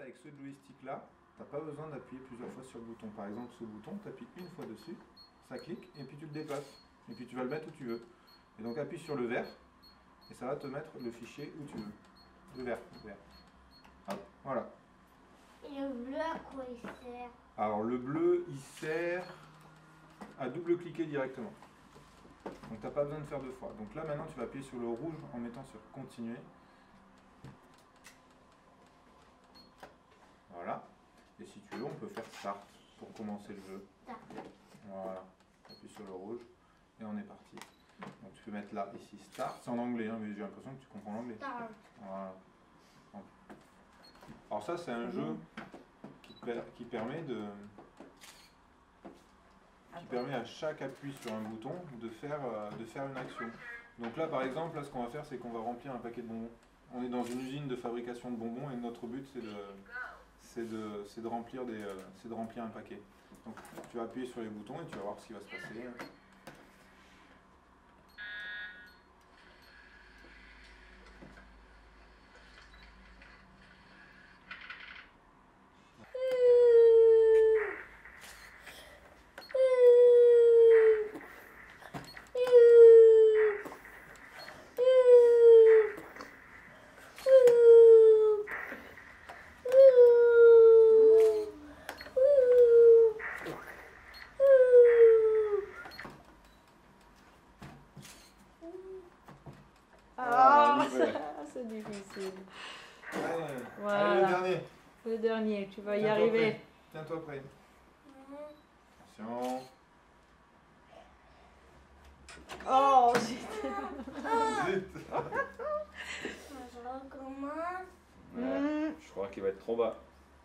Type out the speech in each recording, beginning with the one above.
avec ce joystick là, tu n'as pas besoin d'appuyer plusieurs fois sur le bouton. Par exemple, ce bouton, tu appuies une fois dessus, ça clique, et puis tu le déplaces. Et puis tu vas le mettre où tu veux. Et donc appuie sur le vert, et ça va te mettre le fichier où tu veux. Le vert, le vert. Hop, voilà. Et le bleu, à quoi il sert? Alors le bleu, il sert à double-cliquer directement. Donc tu n'as pas besoin de faire deux fois. Donc là maintenant tu vas appuyer sur le rouge en mettant sur continuer. Voilà. On peut faire start pour commencer le jeu. Voilà. Appuie sur le rouge et on est parti. Donc tu peux mettre là, ici, start. C'est en anglais, hein, mais j'ai l'impression que tu comprends l'anglais. Voilà. Alors ça, c'est un jeu qui, per- qui permet de qui permet à chaque appui sur un bouton de faire, euh, de faire une action. Donc là, par exemple, là, ce qu'on va faire, c'est qu'on va remplir un paquet de bonbons. On est dans une usine de fabrication de bonbons et notre but, c'est de, c'est de, de remplir des, euh, de remplir un paquet. Donc tu vas appuyer sur les boutons et tu vas voir ce qui va se passer. Ah, Ah, c'est difficile. Allez, Voilà. allez, le dernier. Le dernier, tu vas y arriver. Tiens-toi prêt. Attention. Oh, zut. Zut. Je recommence. Hmm. Je crois qu'il va être trop bas.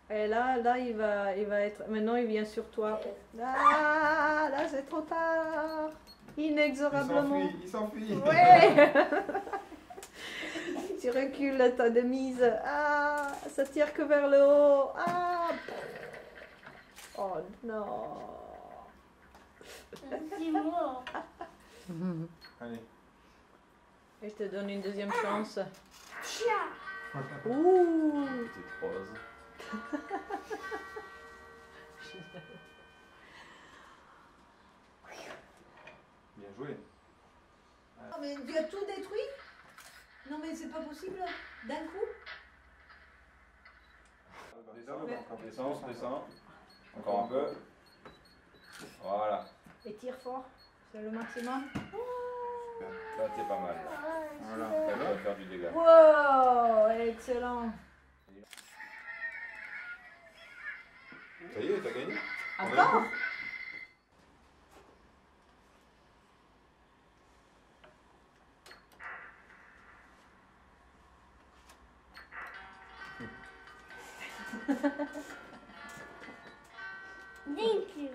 Et là, là, il va, il va être. Maintenant, il vient sur toi. Ah, là, c'est trop tard. Il Inexorablement. s'enfuit, il s'enfuit. Ouais. tu recules ta demise. Ah, ça tire que vers le haut. Ah. Oh non. C'est moi. Allez. Et je te donne une deuxième chance. Chia. Ouh. Petite rose. Joué. Oh, mais tu as tout détruit? Non, mais c'est pas possible. D'un coup? Descends. Descends, descends. Encore un peu. Voilà. Et tire fort. C'est le maximum. Là, t'es pas mal. Voilà. Là, tu vas faire du dégât. Wow, Gente,